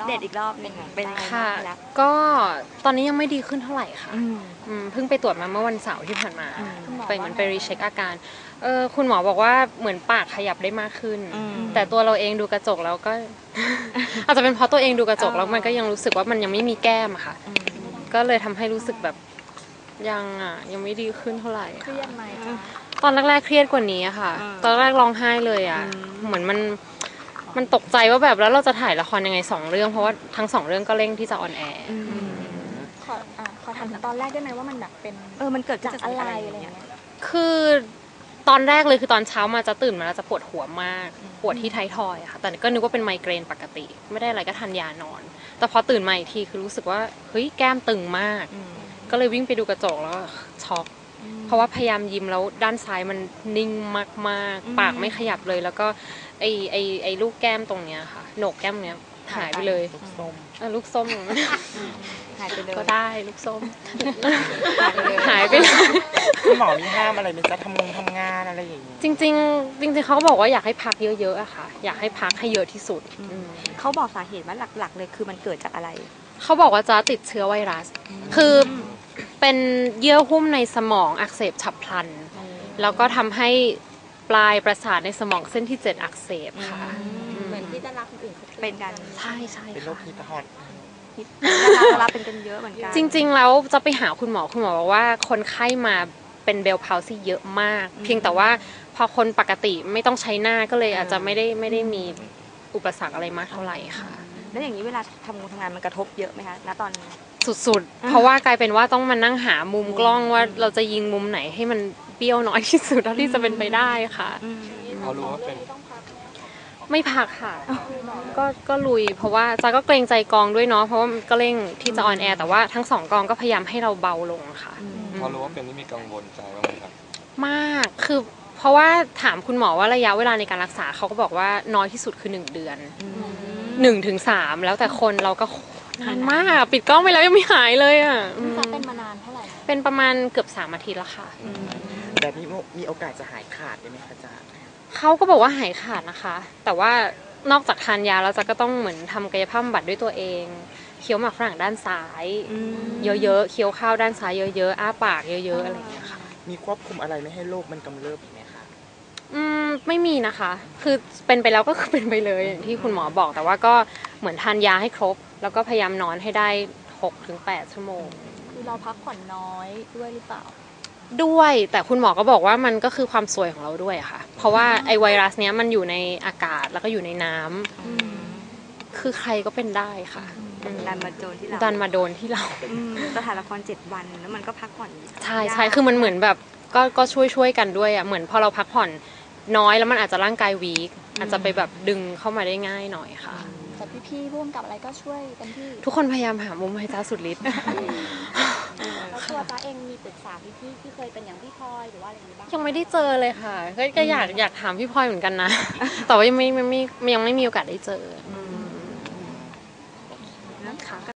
อัปเดตอีกรอบหนึงเป็นยังไงค่ะ บ้างแล้วก็ตอนนี้ยังไม่ดีขึ้นเท่าไหร่ค่ะอืม อืมเพิ่งไปตรวจมาเมื่อวันเสาร์ที่ผ่านมา อืม ไปเหมือนไปรีเช็คอาการเออคุณหมอบอกว่าเหมือนปากขยับได้มากขึ้น อืม แต่ตัวเราเองดูกระจกแล้วก็ อาจจะเป็นเพราะตัวเองดูกระจกแล้วอ๋อมันก็ยังรู้สึกว่ามันยังไม่มีแก้มอะค่ะอืมก็เลยทำให้รู้สึกแบบยังอะยังไม่ดีขึ้นเท่าไหร่เครียดไหมคะตอนแรกๆเครียดกว่านี้อะค่ะ อืมตอนแรกร้องไห้เลยอะอืมเหมือนมัน มันตกใจว่าแบบแล้วเราจะถ่ายละครยังไงสองเรื่อง เพราะว่าทั้งสองเรื่องก็เร่งที่จะออนแอร์อืมขออะขอถามถึงตอนแรกได้ไหมว่ามันแบบเป็นเออมันเกิดขึ้นจากจากอะอะไรไรอะอะไรไรอย่างเงี้ยเงี้ยคือตอนแรกเลยคือตอนเช้ามาจะตื่นมาแล้วจะปวดหัวมาก ปวดที่ท้ายทอยอะค่ะ แต่ก็นึกว่าเป็นไมเกรนปกติ ไม่ได้อะไรก็ทานยานอน แต่พอตื่นมาอีกทีคือรู้สึกว่าเฮ้ยแก้มตึงมากอืมก็เลยวิ่งไปดูกระจกแล้วก็ช็อก เพราะว่าพยายามยิ้มแล้วด้านซ้ายมันนิ่งมากอืมๆปากไม่ขยับเลย แล้วก็ไอไอไอลูกแก้มตรงเนี้ยค่ะโหนกแก้มเนี้ยหายไปเลยลูกส้มเออลูกส้มหายไปเลยก็ได้ลูกส้มหายไปเลยหายไปเลยคุณหมอมีห้ามอะไรไหมจะทำงงทำงานอะไรอย่างนี้จริงๆจริงๆเขาก็บอกว่าอยากให้พักเยอะๆอะค่ะ อยากให้พักให้เยอะที่สุดอืมเขาบอกสาเหตุว่าหลักๆ เลยคือมันเกิดจากอะไร เขาบอกว่าจะติดเชื้อไวรัส คือ เป็นเยื่อหุ้มในสมองอักเสบฉับพลัน แล้วก็ทำให้ปลายประสาทในสมองเส้นที่เจ็ดอักเสบค่ะเหมือนที่ดาราคนอื่นเขาเป็นกันใช่ใช่เป็นโรค่ะคฮิตฮอตดารารับเป็นกันเยอะเหมือนกันจริง ๆ แล้วจะไปหาคุณหมอคุณหมอบอกว่าคนไข้มาเป็นเบลพาวซี่เยอะมากอืมเพียงแต่ว่าพอคนปกติไม่ต้องใช้หน้าก็เลยอาจจะไม่ได้ไม่ได้มีอุปสรรคอะไรมากเท่าไหร่ค่ะ แล้วอย่างนี้เวลาทำงานทำงานมันกระทบเยอะไหมคะณตอนนี้ สุดๆ เพราะว่ากลายเป็นว่าต้องมานั่งหามุมกล้องว่าเราจะยิงมุมไหนให้มันเบี้ยวน้อยที่สุดเท่าที่จะเป็นไปได้ค่ะเขารู้ว่าเป็นไม่พักค่ะ ก็ ก็ลุย เพราะว่าจ๊ะก็เกรงใจกองด้วยเนาะ เพราะว่ามันก็เร่งที่จะออนแอร์แต่ว่าทั้งสองกองก็พยายามให้เราเบาลงค่ะ พอรู้ว่าเป็นนี่มีกังวลใจบ้างไหมครับ มาก คือ เพราะว่าถามคุณหมอว่าระยะเวลาในการรักษาเขาก็บอกว่าน้อยที่สุดคือหนึ่งเดือนหนึ่งถึงสามแล้วแต่คนเราก็ นานมาก ปิดกล้องไปแล้วยังไม่หายเลยอะอืมจะเป็นมานานเท่าไหร่คะเป็นประมาณเกือบสามอาทิตย์แล้วค่ะแบบนี้มีโอกาสจะหายขาดได้ไหมคะอาจารย์เขาก็บอกว่าหายขาดนะคะ แต่ว่านอกจากทานยาแล้วจะก็ต้องเหมือนทำกายภาพบำบัดด้วยตัวเองเคี้ยวหมากฝรั่งด้านซ้าย เยอะๆเคี้ยวข้าวด้านซ้ายเยอะๆอ้าปากเยอะๆอะไรอย่างเงี้ยค่ะ มีควบคุมอะไรไม่ให้โรคมันกำเริบอีกไหมคะอืมไม่มีนะคะ คือเป็นไปแล้วก็คือเป็นไปเลยอย่างที่คุณหมอบอกแต่ว่าก็เหมือนทานยาให้ครบ แล้วก็พยายามนอนให้ได้6ถึง8ชั่วโมง คือเราพักผ่อนน้อยด้วยหรือเปล่า ด้วยแต่คุณหมอก็บอกว่ามันก็คือความสวยของเราด้วยอะค่ะ เพราะว่าไอไวรัสเนี้ยมันอยู่ในอากาศแล้วก็อยู่ในน้ำคือใครก็เป็นได้ค่ะอืมดันมาโจนที่เราดันมาโดนที่เราอืมจะถ่ายละครเจ็ดวันแล้วมันก็พักผ่อนใช่ยากใช่คือมันเหมือนแบบก็ก็ช่วยช่วยกันด้วยอะเหมือนพอเราพักผ่อนน้อยแล้วมันอาจจะร่างกายวีคอาจจะไปแบบดึงเข้ามาได้ง่ายหน่อยค่ะ จากพี่พี่ร่วมกับอะไรก็ช่วยเต็มที่ทุกคนพยายามหามุมให้จ้าสุดฤทธิ์ แล้วตัวจ้าเองมีปรึกษาพี่พี่ที่เคยเป็นอย่างพี่พลอยหรือว่าอะไรอย่างนี้บ้างยังไม่ได้เจอเลยค่ะก็ก็อยากอยากถามพี่พลอยเหมือนกันนะ แต่ว่ายังไม่ไม่ไม่ยังไม่มีโอกาสได้เจอ นะคะ